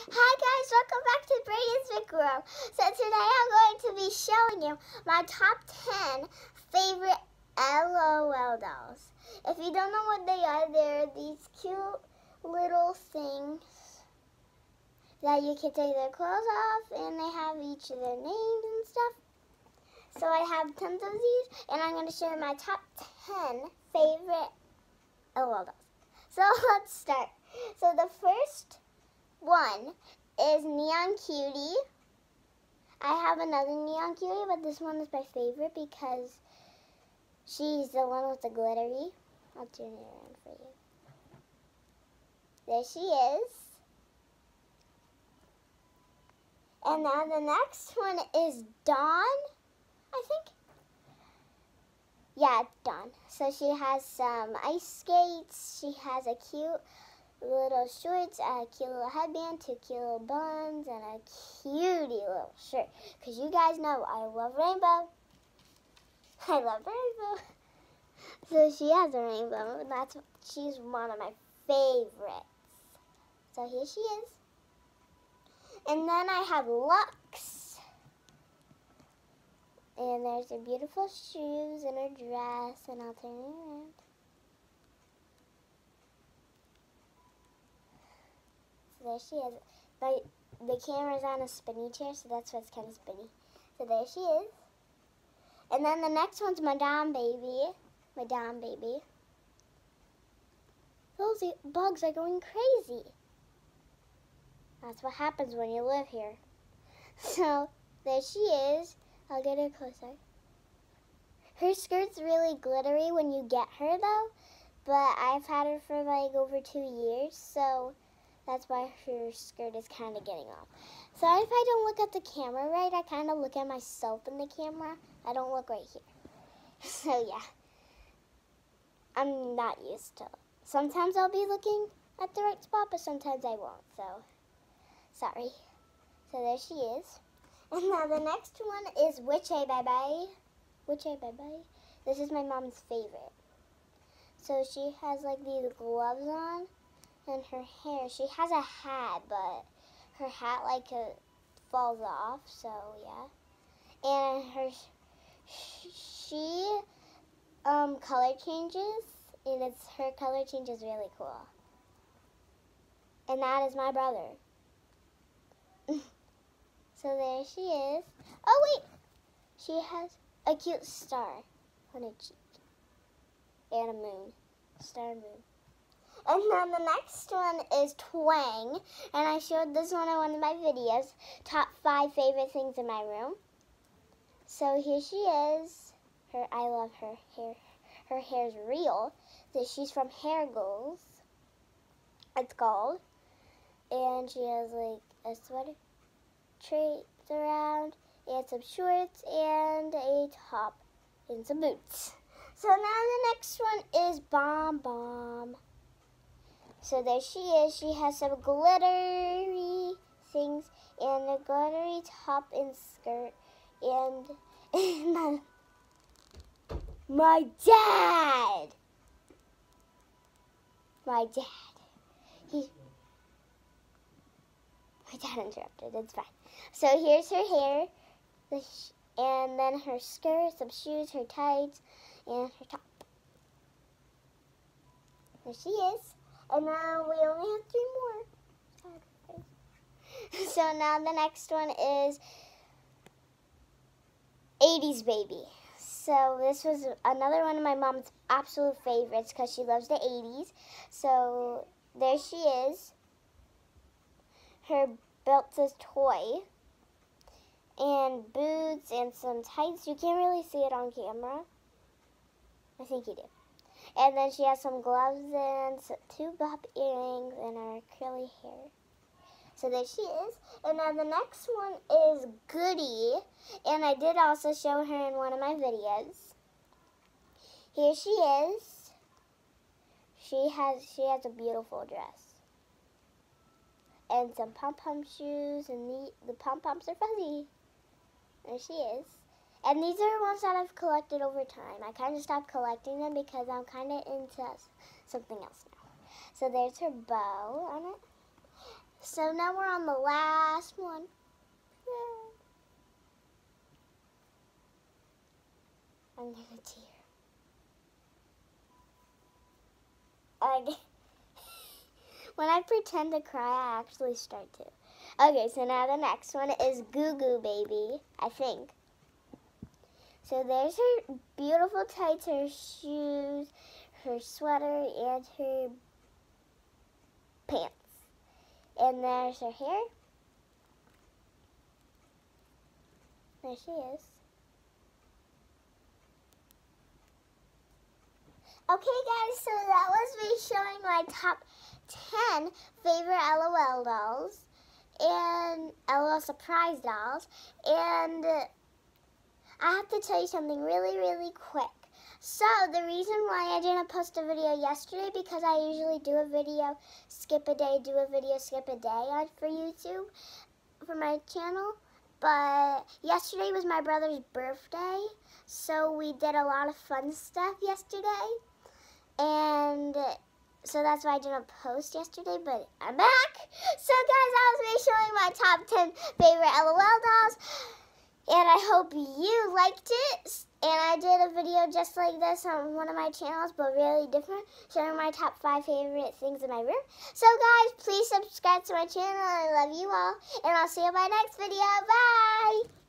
Hi guys, welcome back to Brayden's Big World. So today I'm going to be showing you my top 10 favorite LOL dolls. If you don't know what they are, they're these cute little things that you can take their clothes off and they have each of their names and stuff. So I have tons of these and I'm going to show you my top 10 favorite LOL dolls. So let's start. So the first one is Neon Cutie. I have another Neon Cutie, but this one is my favorite because she's the one with the glittery. I'll turn it around for you. There she is. And now the next one is Dawn, I think. Yeah, Dawn. So she has some ice skates. She has a cute little shorts, a cute little headband, two cute little buns, and a cutie little shirt. Because you guys know I love rainbow. I love rainbow. So she has a rainbow. And that's she's one of my favorites. So here she is. And then I have Lux. And there's her beautiful shoes and her dress, and I'll turn it around. There she is. But the camera's on a spinny chair, so that's why it's kind of spinny. So there she is. And then the next one's Madame Baby. Madame Baby. Those bugs are going crazy. That's what happens when you live here. So there she is. I'll get her closer. Her skirt's really glittery when you get her though, but I've had her for like over two years, so that's why her skirt is kind of getting off. So if I don't look at the camera right, I kind of look at myself in the camera. I don't look right here. So yeah, I'm not used to it. Sometimes I'll be looking at the right spot, but sometimes I won't. So sorry. So there she is. And now the next one is Witch A Bye Bye. Witch A Bye Bye. This is my mom's favorite. So she has like these gloves on and her hair. She has a hat, but her hat like falls off. So yeah, and her she um color changes, and it's her color change is really cool. And that is my brother. so there she is. Oh wait, she has a cute star on her cheek and a moon, star moon. And then the next one is Twang. And I showed this one in one of my videos. Top five favorite things in my room. So here she is. Her I love her hair. Her hair's real. So she's from Hair Goals. It's called. And she has like a sweater traits around and some shorts and a top and some boots. So now the next one is Bon Bon. So there she is. She has some glittery things and a glittery top and skirt. And, my, my dad. My dad. He, my dad interrupted. It's fine. So here's her hair. And then her skirt, some shoes, her tights, and her top. There she is. And now we only have three more. So now the next one is 80s Baby. So this was another one of my mom's absolute favorites because she loves the 80s. So there she is. Her belt says toy. And boots and some tights. You can't really see it on camera. I think you do. And then she has some gloves and two bob earrings and her curly hair. So there she is. And then the next one is Goody. And I did also show her in one of my videos. Here she is. She has she has a beautiful dress. And some pom-pom shoes and the, the pom-poms are fuzzy. There she is. And these are ones that I've collected over time. I kind of stopped collecting them because I'm kind of into something else now. So there's her bow on it. So now we're on the last one. I'm gonna tear. Okay. when I pretend to cry, I actually start to. Okay, so now the next one is Goo Goo Baby, I think. So there's her beautiful tights, her shoes, her sweater, and her pants. And there's her hair. There she is. Okay, guys, so that was me showing my top 10 favorite LOL dolls and LOL surprise dolls. And I have to tell you something really, really quick. So the reason why I didn't post a video yesterday because I usually do a video, skip a day, do a video, skip a day on for YouTube for my channel. But yesterday was my brother's birthday, so we did a lot of fun stuff yesterday. And so that's why I didn't post yesterday, but I'm back. So guys, that was me showing my top 10 favorite LOL dolls. And I hope you liked it. And I did a video just like this on one of my channels, but really different, showing my top 5 favorite things in my room. So guys, please subscribe to my channel. I love you all. And I'll see you in my next video. Bye!